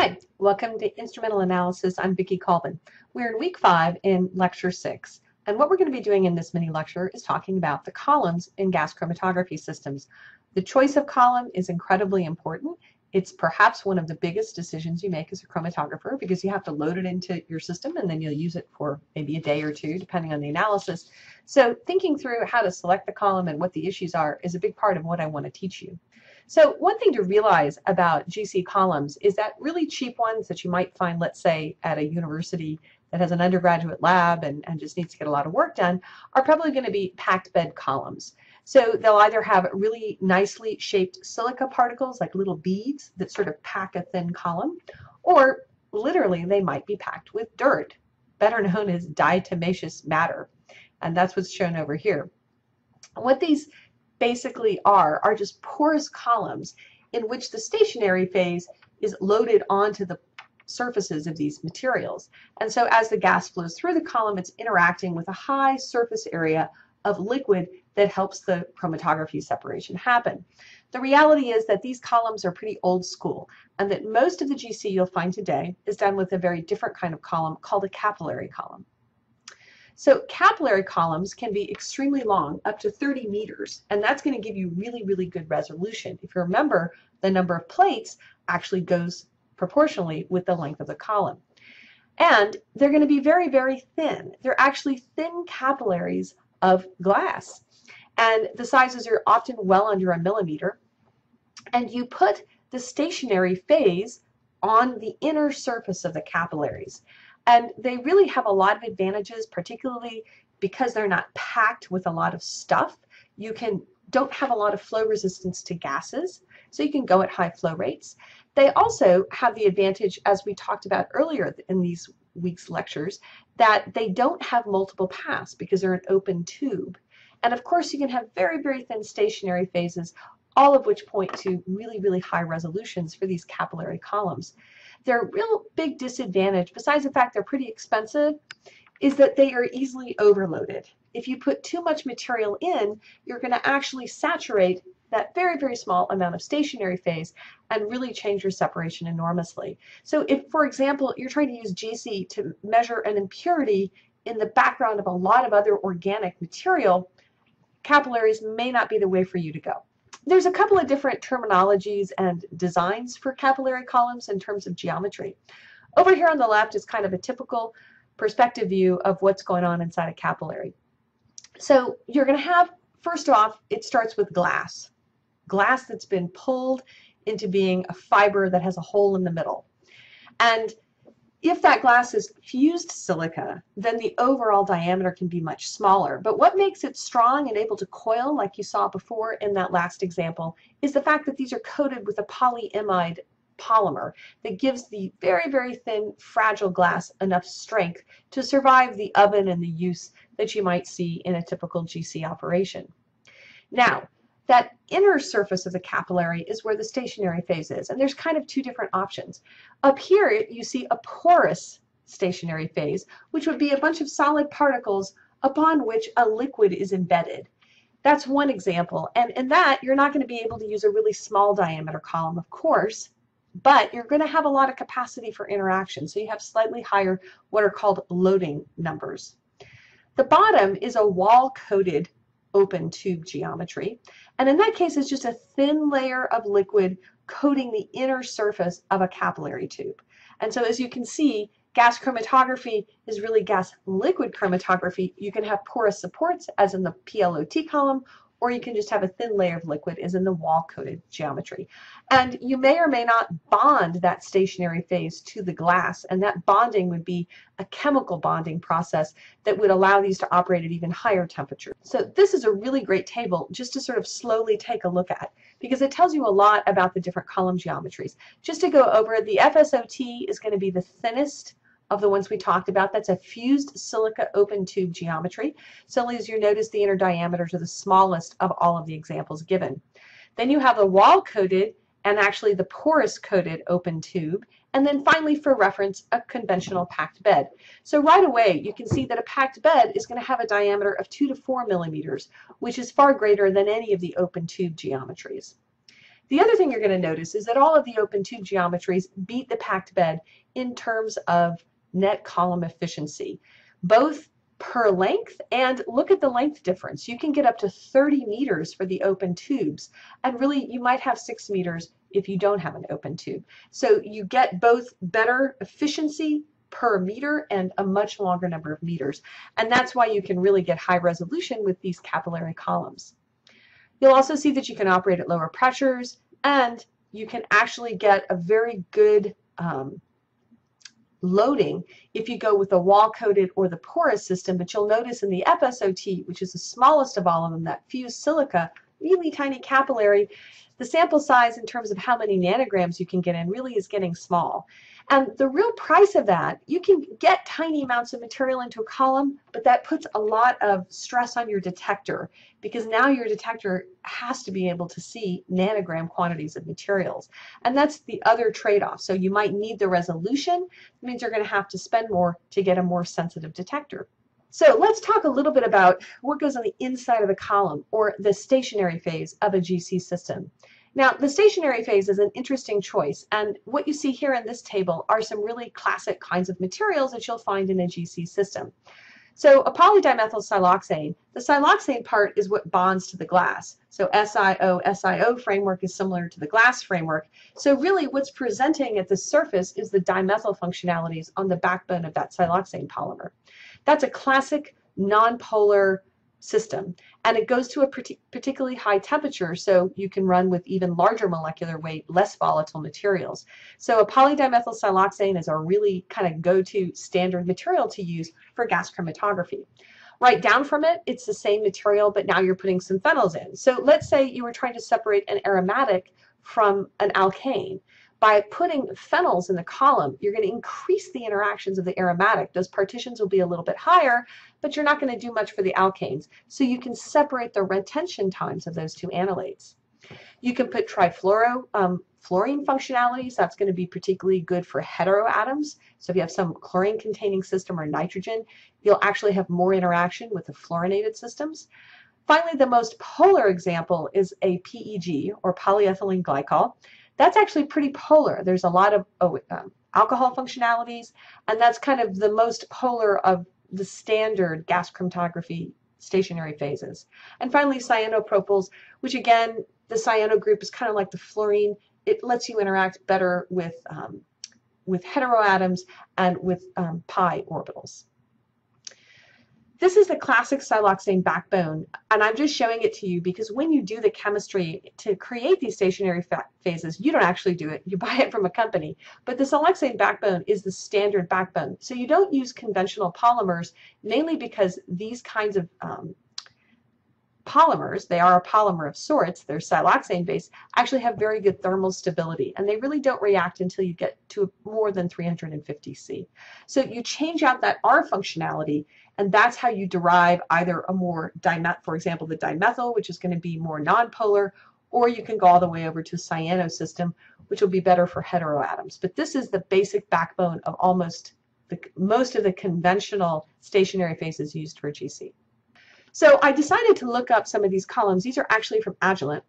Hi, welcome to Instrumental Analysis. I'm Vicki Colvin. We're in week five in lecture six. And what we're going to be doing in this mini lecture is talking about the columns in gas chromatography systems. The choice of column is incredibly important. It's perhaps one of the biggest decisions you make as a chromatographer because you have to load it into your system and then you'll use it for maybe a day or two depending on the analysis. So thinking through how to select the column and what the issues are is a big part of what I want to teach you. So one thing to realize about GC columns is that really cheap ones that you might find, let's say, at a university that has an undergraduate lab and, and just needs to get a lot of work done, are probably going to be packed bed columns. So they'll either have really nicely shaped silica particles, like little beads that sort of pack a thin column, or literally they might be packed with dirt, better known as diatomaceous matter. And that's what's shown over here. What these basically are are just porous columns in which the stationary phase is loaded onto the surfaces of these materials. And so as the gas flows through the column, it's interacting with a high surface area of liquid that helps the chromatography separation happen. The reality is that these columns are pretty old school and that most of the GC you'll find today is done with a very different kind of column called a capillary column. So capillary columns can be extremely long, up to 30 meters, and that's going to give you really, really good resolution. If you remember, the number of plates actually goes proportionally with the length of the column. And they're going to be very, very thin. They're actually thin capillaries of glass. And the sizes are often well under a millimeter. And you put the stationary phase on the inner surface of the capillaries. And they really have a lot of advantages, particularly because they're not packed with a lot of stuff. You can don't have a lot of flow resistance to gases, so you can go at high flow rates. They also have the advantage, as we talked about earlier in these week's lectures, that they don't have multiple paths because they're an open tube. And of course, you can have very, very thin stationary phases, all of which point to really, really high resolutions for these capillary columns. Their real big disadvantage, besides the fact they're pretty expensive, is that they are easily overloaded. If you put too much material in, you're going to actually saturate that very, very small amount of stationary phase and really change your separation enormously. So if, for example, you're trying to use GC to measure an impurity in the background of a lot of other organic material, capillaries may not be the way for you to go there's a couple of different terminologies and designs for capillary columns in terms of geometry. Over here on the left is kind of a typical perspective view of what's going on inside a capillary. So you're going to have, first off, it starts with glass. Glass that's been pulled into being a fiber that has a hole in the middle. And if that glass is fused silica, then the overall diameter can be much smaller. But what makes it strong and able to coil, like you saw before in that last example, is the fact that these are coated with a polyimide polymer that gives the very, very thin, fragile glass enough strength to survive the oven and the use that you might see in a typical GC operation. Now, that inner surface of the capillary is where the stationary phase is. And there's kind of two different options. Up here, you see a porous stationary phase, which would be a bunch of solid particles upon which a liquid is embedded. That's one example. And in that, you're not going to be able to use a really small diameter column, of course, but you're going to have a lot of capacity for interaction. So you have slightly higher what are called loading numbers. The bottom is a wall-coated open tube geometry. And in that case, it's just a thin layer of liquid coating the inner surface of a capillary tube. And so as you can see, gas chromatography is really gas liquid chromatography. You can have porous supports, as in the PLOT column, or you can just have a thin layer of liquid is in the wall-coated geometry. And you may or may not bond that stationary phase to the glass, and that bonding would be a chemical bonding process that would allow these to operate at even higher temperatures. So this is a really great table just to sort of slowly take a look at because it tells you a lot about the different column geometries. Just to go over, the FSOT is going to be the thinnest of the ones we talked about. That's a fused silica open tube geometry. So as you notice, the inner diameters are the smallest of all of the examples given. Then you have the wall-coated and actually the porous-coated open tube. And then finally, for reference, a conventional packed bed. So right away, you can see that a packed bed is going to have a diameter of 2 to 4 millimeters, which is far greater than any of the open tube geometries. The other thing you're going to notice is that all of the open tube geometries beat the packed bed in terms of net column efficiency, both per length and look at the length difference. You can get up to 30 meters for the open tubes and really you might have six meters if you don't have an open tube. So you get both better efficiency per meter and a much longer number of meters. And that's why you can really get high resolution with these capillary columns. You'll also see that you can operate at lower pressures and you can actually get a very good um, loading if you go with the wall-coated or the porous system, but you'll notice in the FSOT, which is the smallest of all of them, that fused silica, really tiny capillary, the sample size in terms of how many nanograms you can get in really is getting small. And the real price of that, you can get tiny amounts of material into a column, but that puts a lot of stress on your detector because now your detector has to be able to see nanogram quantities of materials. And that's the other trade-off. So you might need the resolution. It means you're going to have to spend more to get a more sensitive detector. So let's talk a little bit about what goes on the inside of the column or the stationary phase of a GC system. Now, the stationary phase is an interesting choice, and what you see here in this table are some really classic kinds of materials that you'll find in a GC system. So a polydimethyl siloxane, the siloxane part is what bonds to the glass. So SiO, SiO framework is similar to the glass framework. So really what's presenting at the surface is the dimethyl functionalities on the backbone of that siloxane polymer. That's a classic nonpolar system. And it goes to a particularly high temperature, so you can run with even larger molecular weight, less volatile materials. So a polydimethyl siloxane is a really kind of go-to standard material to use for gas chromatography. Right down from it, it's the same material, but now you're putting some phenyls in. So let's say you were trying to separate an aromatic from an alkane. By putting phenyls in the column, you're going to increase the interactions of the aromatic. Those partitions will be a little bit higher, but you're not going to do much for the alkanes. So you can separate the retention times of those two analytes. You can put trifluoro um, fluorine functionalities. That's going to be particularly good for heteroatoms. So if you have some chlorine containing system or nitrogen, you'll actually have more interaction with the fluorinated systems. Finally, the most polar example is a PEG or polyethylene glycol that's actually pretty polar. There's a lot of oh, um, alcohol functionalities, and that's kind of the most polar of the standard gas chromatography stationary phases. And finally, cyanopropyls, which again, the cyano group is kind of like the fluorine. It lets you interact better with, um, with heteroatoms and with um, pi orbitals. This is the classic siloxane backbone, and I'm just showing it to you because when you do the chemistry to create these stationary phases, you don't actually do it. You buy it from a company. But the siloxane backbone is the standard backbone. So you don't use conventional polymers, mainly because these kinds of um, polymers, they are a polymer of sorts, they're siloxane based, actually have very good thermal stability and they really don't react until you get to more than 350 C. So you change out that R functionality and that's how you derive either a more dimethyl, for example, the dimethyl, which is going to be more nonpolar, or you can go all the way over to cyano system, which will be better for heteroatoms. But this is the basic backbone of almost the, most of the conventional stationary phases used for GC. So I decided to look up some of these columns. These are actually from Agilent.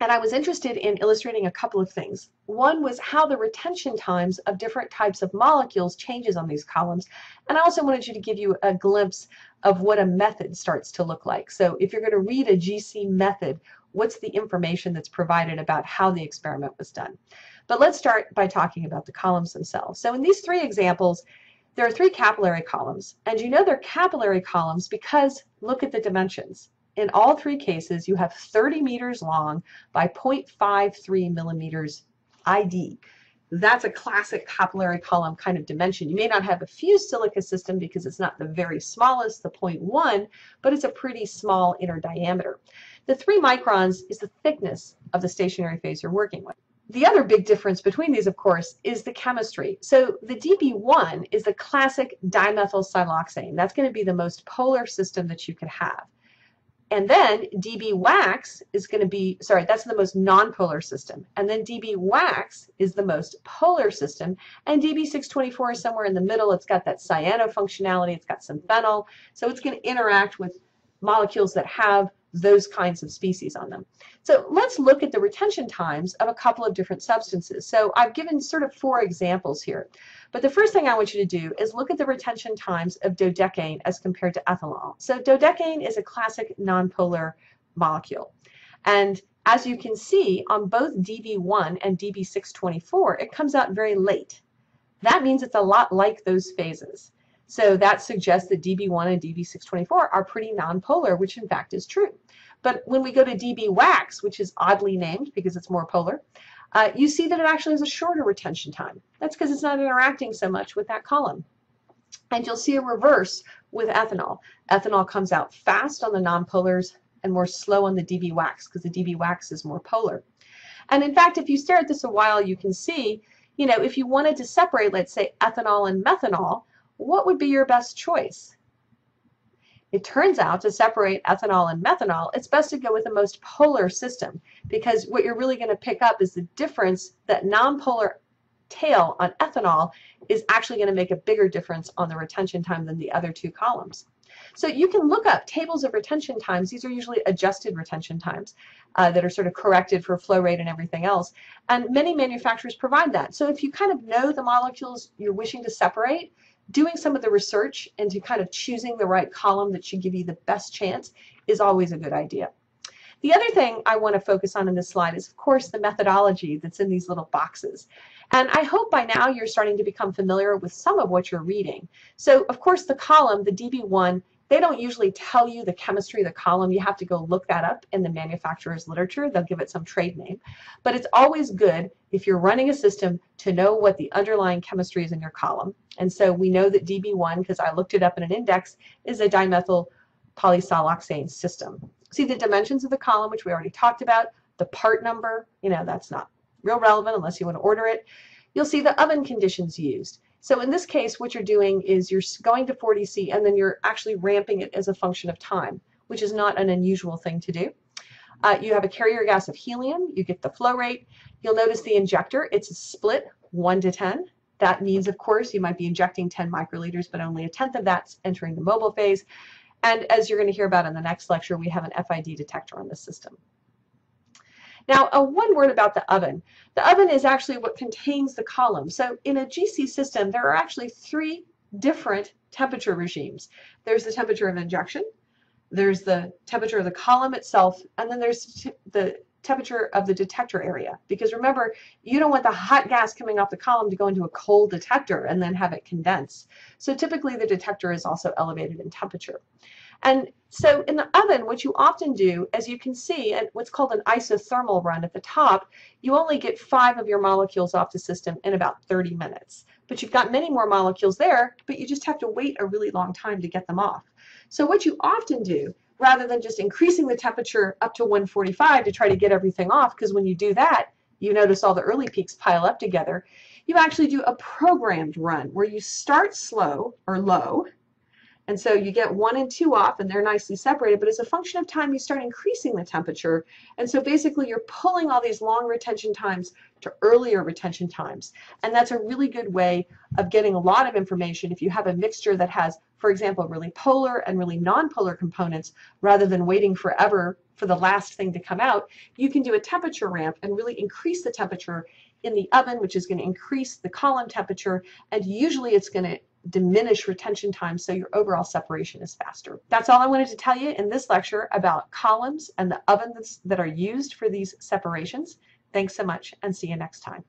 And I was interested in illustrating a couple of things. One was how the retention times of different types of molecules changes on these columns. And I also wanted you to give you a glimpse of what a method starts to look like. So if you're going to read a GC method, what's the information that's provided about how the experiment was done? But let's start by talking about the columns themselves. So in these three examples, there are three capillary columns. And you know they're capillary columns because look at the dimensions in all three cases, you have 30 meters long by 0.53 millimeters ID. That's a classic capillary column kind of dimension. You may not have a fused silica system because it's not the very smallest, the 0.1, but it's a pretty small inner diameter. The 3 microns is the thickness of the stationary phase you're working with. The other big difference between these, of course, is the chemistry. So the DB1 is the classic dimethyl siloxane. That's going to be the most polar system that you could have. And then DB wax is going to be, sorry, that's the most nonpolar system. And then DB wax is the most polar system. And DB624 is somewhere in the middle. It's got that cyano functionality. It's got some phenyl. So it's going to interact with molecules that have those kinds of species on them. So let's look at the retention times of a couple of different substances. So I've given sort of four examples here. But the first thing I want you to do is look at the retention times of dodecane as compared to ethanol. So dodecane is a classic nonpolar molecule. And as you can see on both DB1 and DB624, it comes out very late. That means it's a lot like those phases. So that suggests that DB1 and DB624 are pretty nonpolar, which in fact is true. But when we go to DB wax, which is oddly named because it's more polar, uh, you see that it actually has a shorter retention time. That's because it's not interacting so much with that column. And you'll see a reverse with ethanol. Ethanol comes out fast on the nonpolars and more slow on the DB wax because the DB wax is more polar. And in fact, if you stare at this a while, you can see, you know, if you wanted to separate, let's say, ethanol and methanol, what would be your best choice? It turns out to separate ethanol and methanol, it's best to go with the most polar system because what you're really going to pick up is the difference that nonpolar tail on ethanol is actually going to make a bigger difference on the retention time than the other two columns. So you can look up tables of retention times. These are usually adjusted retention times uh, that are sort of corrected for flow rate and everything else. And many manufacturers provide that. So if you kind of know the molecules you're wishing to separate, doing some of the research into kind of choosing the right column that should give you the best chance is always a good idea. The other thing I want to focus on in this slide is, of course, the methodology that's in these little boxes. And I hope by now you're starting to become familiar with some of what you're reading. So, of course, the column, the DB1, they don't usually tell you the chemistry of the column. You have to go look that up in the manufacturer's literature. They'll give it some trade name. But it's always good if you're running a system to know what the underlying chemistry is in your column. And so we know that DB1, because I looked it up in an index, is a dimethyl polysiloxane system. See the dimensions of the column, which we already talked about, the part number, you know, that's not real relevant unless you want to order it. You'll see the oven conditions used. So in this case, what you're doing is you're going to 40C and then you're actually ramping it as a function of time, which is not an unusual thing to do. Uh, you have a carrier gas of helium, you get the flow rate. You'll notice the injector, it's a split 1 to 10. That means, of course, you might be injecting 10 microliters, but only a tenth of that's entering the mobile phase. And as you're going to hear about in the next lecture, we have an FID detector on the system. Now, uh, one word about the oven. The oven is actually what contains the column. So in a GC system, there are actually three different temperature regimes. There's the temperature of injection, there's the temperature of the column itself, and then there's the temperature of the detector area. Because remember, you don't want the hot gas coming off the column to go into a cold detector and then have it condense. So typically the detector is also elevated in temperature. And so in the oven, what you often do, as you can see, at what's called an isothermal run at the top, you only get five of your molecules off the system in about 30 minutes. But you've got many more molecules there, but you just have to wait a really long time to get them off. So what you often do, rather than just increasing the temperature up to 145 to try to get everything off, because when you do that, you notice all the early peaks pile up together, you actually do a programmed run where you start slow or low, and so you get one and two off and they're nicely separated, but as a function of time, you start increasing the temperature. And so basically you're pulling all these long retention times to earlier retention times. And that's a really good way of getting a lot of information if you have a mixture that has, for example, really polar and really nonpolar components, rather than waiting forever for the last thing to come out, you can do a temperature ramp and really increase the temperature in the oven, which is going to increase the column temperature, and usually it's going to diminish retention time so your overall separation is faster. That's all I wanted to tell you in this lecture about columns and the ovens that are used for these separations. Thanks so much and see you next time.